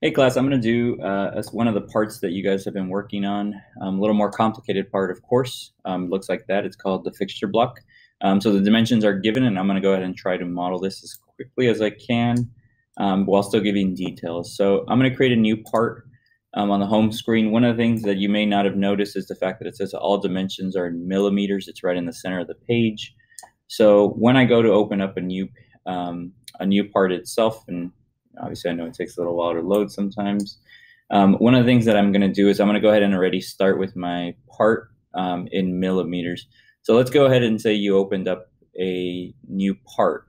Hey class, I'm going to do uh, one of the parts that you guys have been working on, um, a little more complicated part of course. Um, looks like that. It's called the fixture block. Um, so the dimensions are given and I'm going to go ahead and try to model this as quickly as I can um, while still giving details. So I'm going to create a new part um, on the home screen. One of the things that you may not have noticed is the fact that it says all dimensions are in millimeters. It's right in the center of the page. So when I go to open up a new um, a new part itself, and obviously I know it takes a little while to load sometimes. Um, one of the things that I'm going to do is I'm going to go ahead and already start with my part um, in millimeters. So let's go ahead and say you opened up a new part,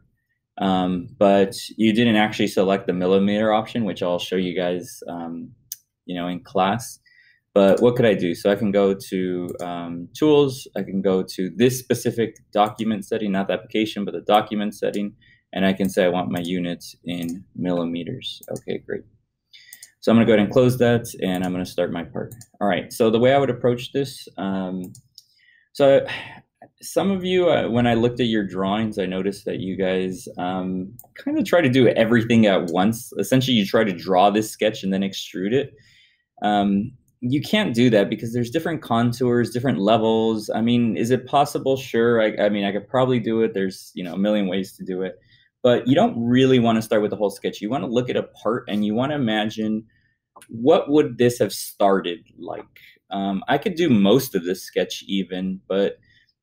um, but you didn't actually select the millimeter option, which I'll show you guys um, you know, in class. But what could I do? So I can go to um, tools. I can go to this specific document setting, not the application, but the document setting. And I can say I want my units in millimeters. Okay, great. So I'm going to go ahead and close that, and I'm going to start my part. All right, so the way I would approach this, um, so some of you, uh, when I looked at your drawings, I noticed that you guys um, kind of try to do everything at once. Essentially, you try to draw this sketch and then extrude it. Um, you can't do that because there's different contours, different levels. I mean, is it possible? Sure. I, I mean, I could probably do it. There's, you know, a million ways to do it. But you don't really want to start with the whole sketch. You want to look at a part and you want to imagine what would this have started like? Um, I could do most of this sketch even, but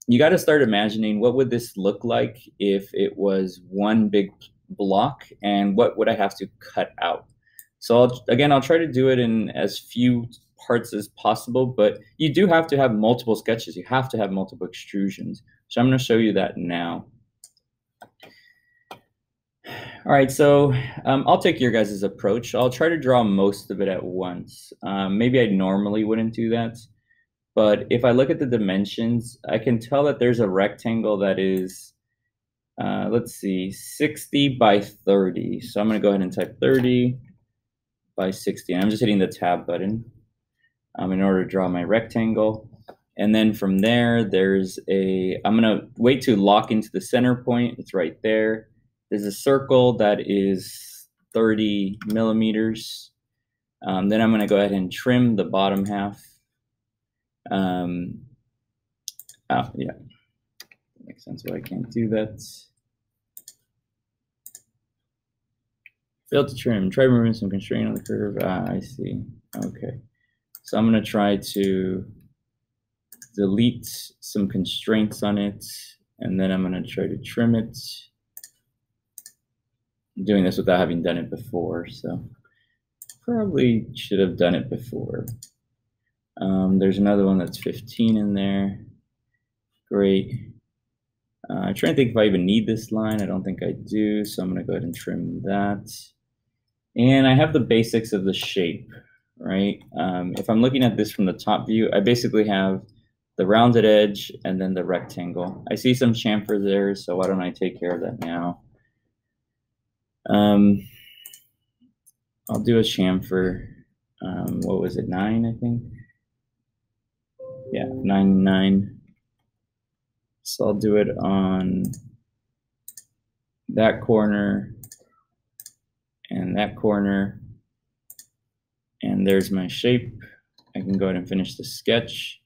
you got to start imagining what would this look like if it was one big block and what would I have to cut out? So I'll, again, I'll try to do it in as few parts as possible, but you do have to have multiple sketches. You have to have multiple extrusions. So I'm going to show you that now. All right, so um, I'll take your guys' approach. I'll try to draw most of it at once. Um, maybe I normally wouldn't do that, but if I look at the dimensions, I can tell that there's a rectangle that is, uh, let's see, 60 by 30. So I'm to go ahead and type 30 by 60. I'm just hitting the tab button um, in order to draw my rectangle. And then from there, there's a, I'm to wait to lock into the center point. It's right there. There's a circle that is 30 millimeters. Um, then I'm going to go ahead and trim the bottom half. Um, oh, yeah. Makes sense why I can't do that. Failed to trim. Try removing some constraint on the curve. Ah, I see. Okay. So I'm going to try to delete some constraints on it, and then I'm going to try to trim it. Doing this without having done it before, so probably should have done it before. Um, there's another one that's 15 in there. Great. Uh, I'm trying to think if I even need this line. I don't think I do, so I'm going to go ahead and trim that. And I have the basics of the shape, right? Um, if I'm looking at this from the top view, I basically have the rounded edge and then the rectangle. I see some chamfer there, so why don't I take care of that now? Um, I'll do a chamfer. Um, what was it, nine, I think? Yeah, nine, nine. So I'll do it on that corner and that corner. And there's my shape. I can go ahead and finish the sketch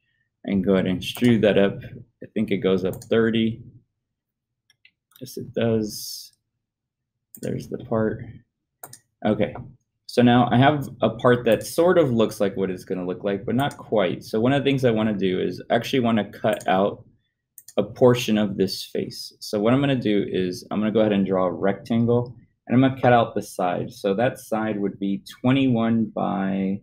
and go ahead and extrude that up. I think it goes up 30. Yes, it does. There's the part. Okay, so now I have a part that sort of looks like what it's going to look like, but not quite. So one of the things I want to do is actually want to cut out a portion of this face. So what I'm going to do is I'm going to go ahead and draw a rectangle and I'm going to cut out the side. So that side would be 21 by,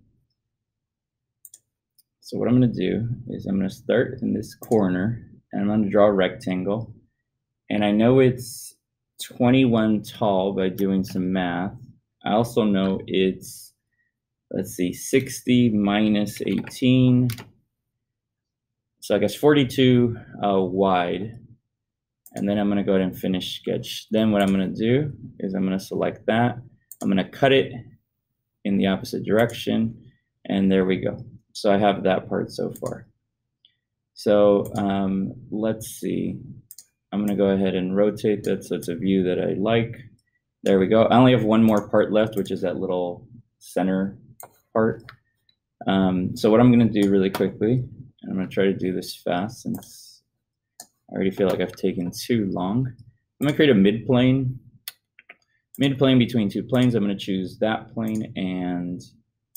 so what I'm going to do is I'm going to start in this corner and I'm going to draw a rectangle. And I know it's 21 tall by doing some math. I also know it's, let's see, 60 minus 18. So I guess 42 uh, wide. And then I'm going to go ahead and finish sketch. Then what I'm going to do is I'm going to select that. I'm going to cut it in the opposite direction. And there we go. So I have that part so far. So um, let's see. I'm going to go ahead and rotate that so it's a view that I like. There we go. I only have one more part left, which is that little center part. Um, so what I'm going to do really quickly, I'm going to try to do this fast since I already feel like I've taken too long. I'm going to create a mid plane. Mid plane between two planes. I'm going to choose that plane and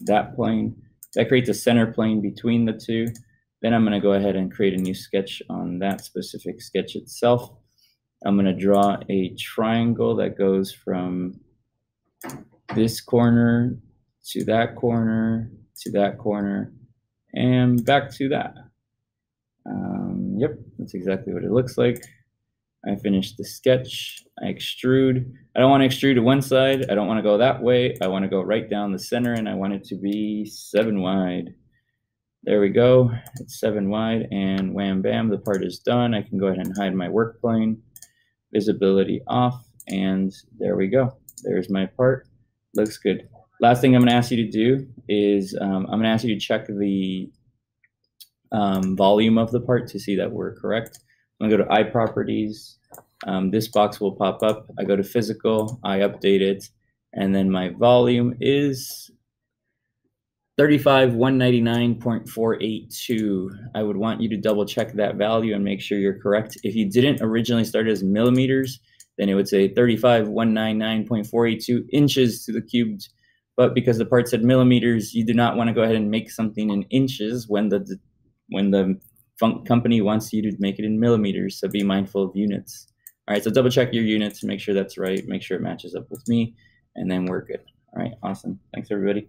that plane. That creates a center plane between the two. Then I'm going to go ahead and create a new sketch on that specific sketch itself. I'm going to draw a triangle that goes from this corner to that corner to that corner and back to that. Um, yep, that's exactly what it looks like. I finished the sketch. I extrude. I don't want to extrude to one side. I don't want to go that way. I want to go right down the center and I want it to be seven wide. There we go. It's seven wide and wham bam, the part is done. I can go ahead and hide my work plane. Visibility off and there we go. There's my part. Looks good. Last thing I'm going to ask you to do is um, I'm going to ask you to check the um, volume of the part to see that we're correct. I'm going to go to iProperties. Um, this box will pop up. I go to physical, I update it, and then my volume is 35 199.482 i would want you to double check that value and make sure you're correct. If you didn't originally start as millimeters then it would say 35 199.482 inches to the cubed. But because the part said millimeters you do not want to go ahead and make something in inches when the when the company wants you to make it in millimeters so be mindful of units. All right so double check your units make sure that's right make sure it matches up with me and then we're good. All right awesome. Thanks everybody